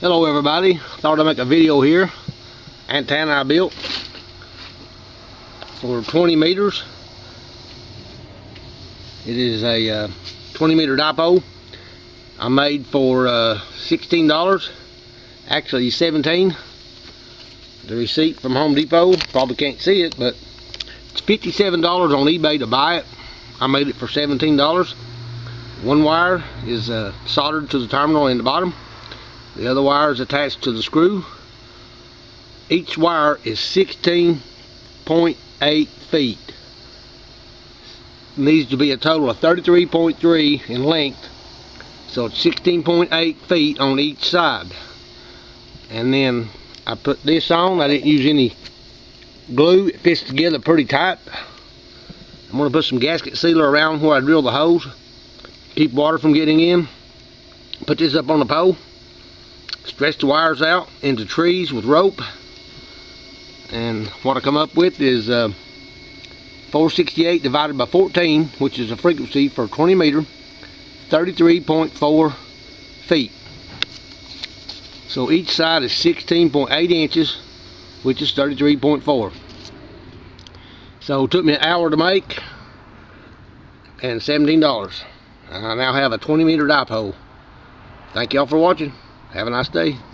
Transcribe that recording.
Hello everybody, thought I'd make a video here. Antenna I built for 20 meters. It is a uh, 20 meter dipole. I made for uh, $16, actually 17 The receipt from Home Depot, probably can't see it, but it's $57 on eBay to buy it. I made it for $17. One wire is uh, soldered to the terminal in the bottom. The other wire is attached to the screw. Each wire is 16.8 feet. Needs to be a total of 33.3 in length. So it's 16.8 feet on each side. And then I put this on. I didn't use any glue. It fits together pretty tight. I'm going to put some gasket sealer around where I drill the holes. Keep water from getting in. Put this up on the pole stretch the wires out into trees with rope. And what I come up with is uh, 468 divided by 14 which is a frequency for 20 meter 33.4 feet. So each side is 16.8 inches which is 33.4 so it took me an hour to make and $17 I now have a 20 meter dipole. Thank y'all for watching have a nice day.